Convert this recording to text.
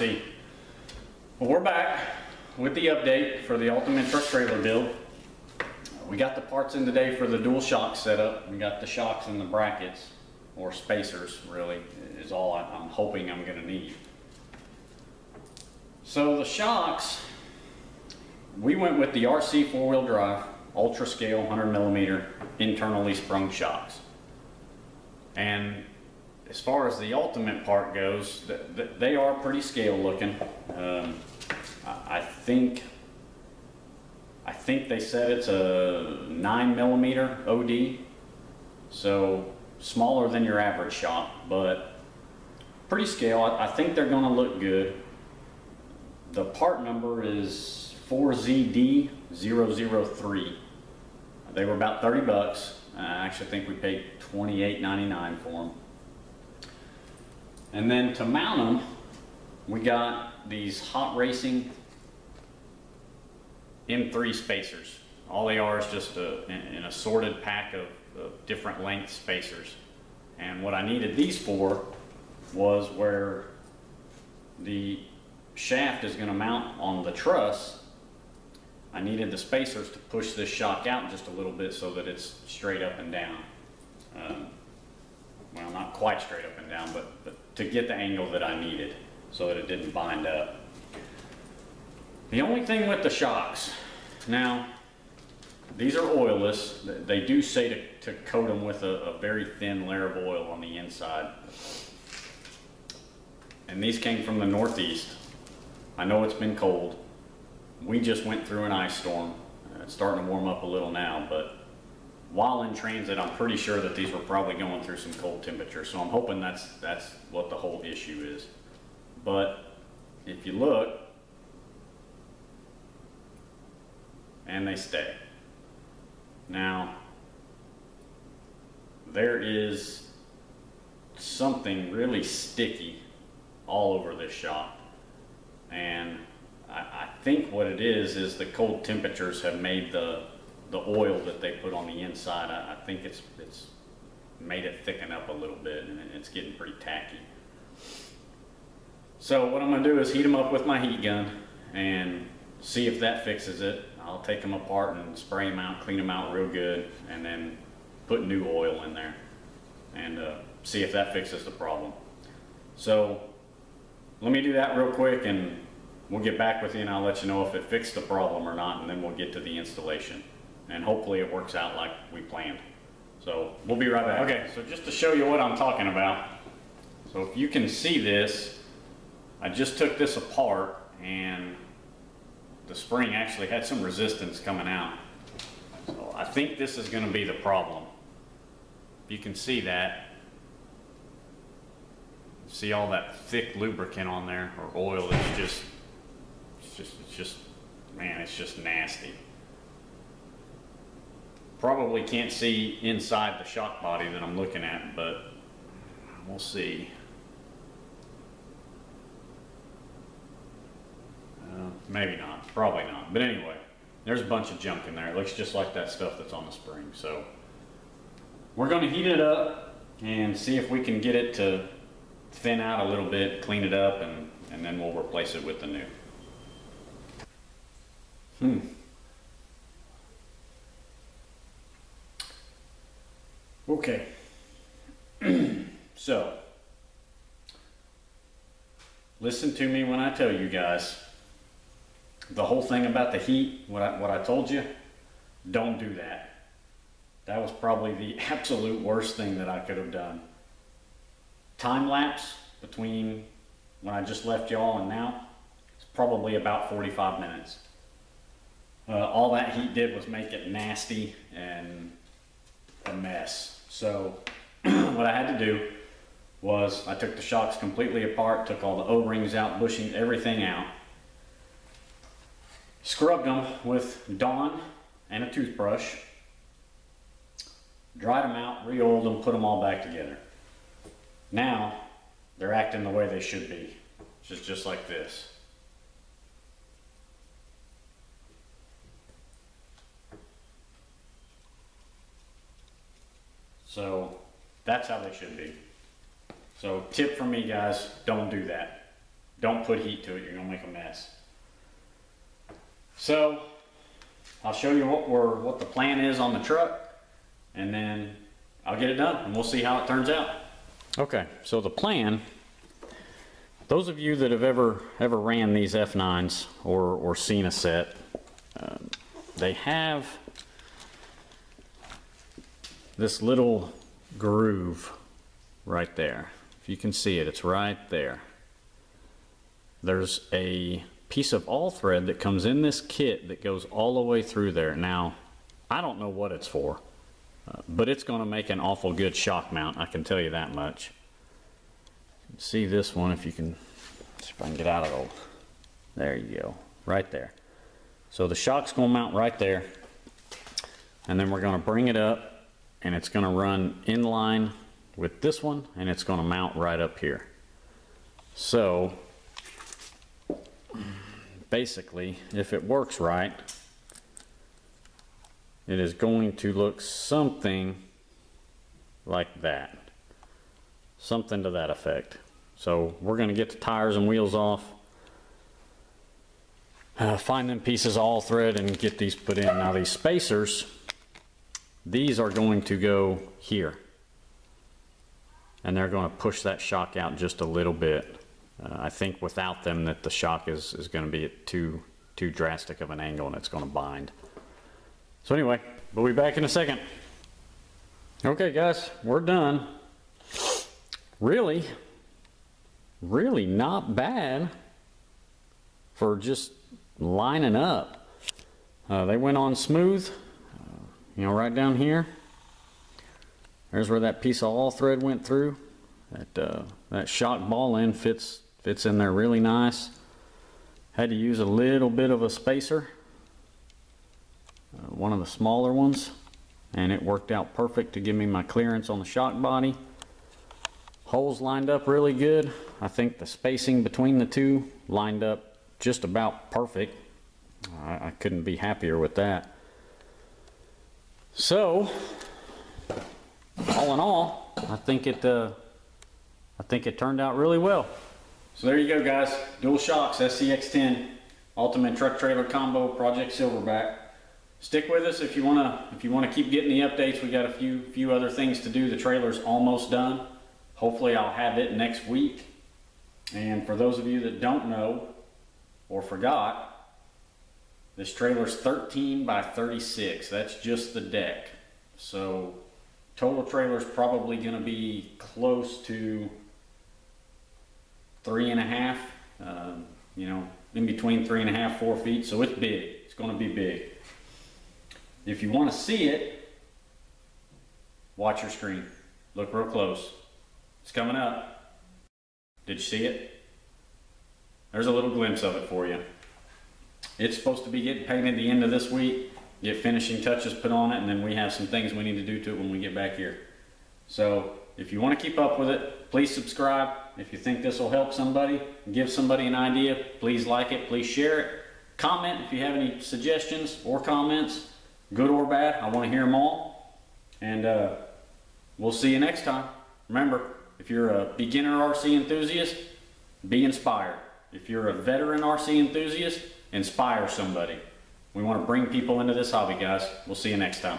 Well, we're back with the update for the Ultimate Truck Trailer build. We got the parts in today for the dual shock setup. We got the shocks and the brackets, or spacers really, is all I'm hoping I'm gonna need. So the shocks, we went with the RC four-wheel drive, ultra scale, 100 millimeter, internally sprung shocks. And as far as the ultimate part goes, th- th- they are pretty scale looking. Um, I, I think, I think they said it's a nine millimeter OD, so smaller than your average shock, but pretty scale. I, I think they're going to look good. The part number is 4ZD003. They were about 30 bucks. I actually think we paid 28.99 for them. And then to mount them, we got these Hot Racing M3 spacers. All they are is just a, an assorted pack of, of different length spacers. And what I needed these for was where the shaft is going to mount on the truss. I needed the spacers to push this shock out just a little bit so that it's straight up and down. Um, well, not quite straight up and down, but, but to get the angle that I needed so that it didn't bind up. The only thing with the shocks, now, these are oilless. They do say to, to coat them with a, a very thin layer of oil on the inside. And these came from the Northeast. I know it's been cold. We just went through an ice storm. Uh, It's starting to warm up a little now, but while in transit, I'm pretty sure that these were probably going through some cold temperatures. So I'm hoping that's, that's what the whole issue is. But if you look, and they stay. Now, there is something really sticky all over this shop. And I, I think what it is, is the cold temperatures have made the, the oil that they put on the inside, I, I think it's, it's made it thicken up a little bit and it's getting pretty tacky. So what I'm gonna do is heat them up with my heat gun and see if that fixes it. I'll take them apart and spray them out, clean them out real good, and then put new oil in there and uh, see if that fixes the problem. So let me do that real quick and we'll get back with you and I'll let you know if it fixed the problem or not and then we'll get to the installation. And hopefully it works out like we planned. So we'll be right back. Okay, so just to show you what I'm talking about. So if you can see this, I just took this apart and the spring actually had some resistance coming out. So I think this is gonna be the problem. If you can see that, see all that thick lubricant on there or oil that's just, it's just, it's just, man, it's just nasty. Probably can't see inside the shock body that I'm looking at, but we'll see. Uh, maybe not, probably not. But anyway, there's a bunch of junk in there. It looks just like that stuff that's on the spring. So we're going to heat it up and see if we can get it to thin out a little bit, clean it up, and, and then we'll replace it with the new. Hmm. Okay. so, listen to me when I tell you guys the whole thing about the heat, what I, what I told you, don't do that. That was probably the absolute worst thing that I could have done. Time lapse between when I just left y'all and now, it's probably about 45 minutes. Uh, all that heat did was make it nasty and a mess. So what I had to do was I took the shocks completely apart, took all the O-rings out, bushing everything out, scrubbed them with Dawn and a toothbrush, dried them out, re-oiled them, put them all back together. Now they're acting the way they should be, just just like this. So that's how they should be. So tip from me guys, don't do that. Don't put heat to it, you're gonna make a mess. So, I'll show you what we're, what the plan is on the truck, and then I'll get it done, and we'll see how it turns out. Okay, so the plan, those of you that have ever, ever ran these F9s or, or seen a set, um, they have this little groove right there. If you can see it, it's right there. There's a piece of all thread that comes in this kit that goes all the way through there. Now, I don't know what it's for, uh, but it's going to make an awful good shock mount, I can tell you that much. See this one if you can, see if I can get out of the, there you go, right there. So the shock's going to mount right there, and then we're going to bring it up, and it's going to run in line with this one, and it's going to mount right up here. So basically, if it works right, it is going to look something like that. Something to that effect. So we're going to get the tires and wheels off, uh, find them pieces all thread and get these put in. Now these spacers, these are going to go here. And they're going to push that shock out just a little bit. Uh, I think without them that the shock is, is going to be at too, too drastic of an angle and it's going to bind. So anyway, we'll be back in a second. Okay guys, we're done. Really, really not bad for just lining up. Uh, they went on smooth, you know, right down here. There's where that piece of all thread went through. That, uh, that shock ball end fits Fits in there really nice. Had to use a little bit of a spacer, uh, one of the smaller ones, and it worked out perfect to give me my clearance on the shock body. Holes lined up really good. I think the spacing between the two lined up just about perfect. I, I couldn't be happier with that. So, all in all, I think it uh, I think it turned out really well. So there you go guys, dual shocks, SCX10, Ultimate Truck Trailer Combo, Project Silverback. Stick with us if you wanna if you wanna keep getting the updates. We got a few few other things to do. The trailer's almost done. Hopefully I'll have it next week. And for those of you that don't know or forgot, this trailer's 13 by 36. That's just the deck. So total trailer's probably gonna be close to three and a half, um, you know, in between three and a half, four feet. So it's big. It's going to be big. If you want to see it, watch your screen. Look real close. It's coming up. Did you see it? There's a little glimpse of it for you. It's supposed to be getting painted the end of this week, get finishing touches put on it, and then we have some things we need to do to it when we get back here. So if you want to keep up with it, please subscribe. If you think this will help somebody, give somebody an idea, please like it, please share it. Comment if you have any suggestions or comments, good or bad. I want to hear them all. And uh, we'll see you next time. Remember, if you're a beginner RC enthusiast, be inspired. If you're a veteran RC enthusiast, inspire somebody. We want to bring people into this hobby, guys. We'll see you next time.